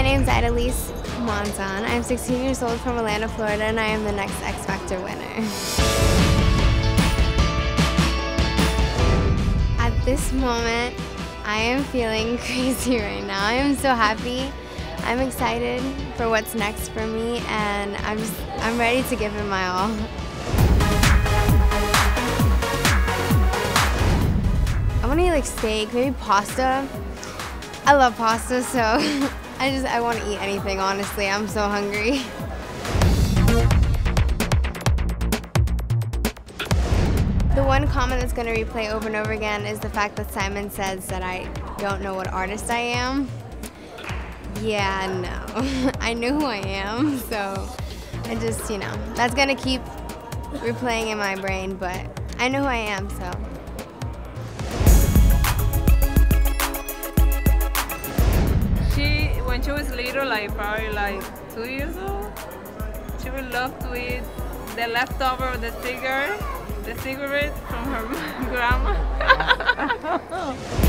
name is Idalis Monzon. I'm 16 years old from Orlando, Florida, and I am the next X Factor winner. At this moment, I am feeling crazy right now. I am so happy. I'm excited for what's next for me, and I'm just, I'm ready to give it my all. I want to eat like steak, maybe pasta. I love pasta, so I just I want to eat anything. Honestly, I'm so hungry. The one comment that's going to replay over and over again is the fact that Simon says that I don't know what artist I am. Yeah, no. I know who I am, so I just, you know, that's going to keep replaying in my brain, but I know who I am, so. When she was little, like probably like two years old, she would love to eat the leftover of the cigarette, the cigarette from her grandma.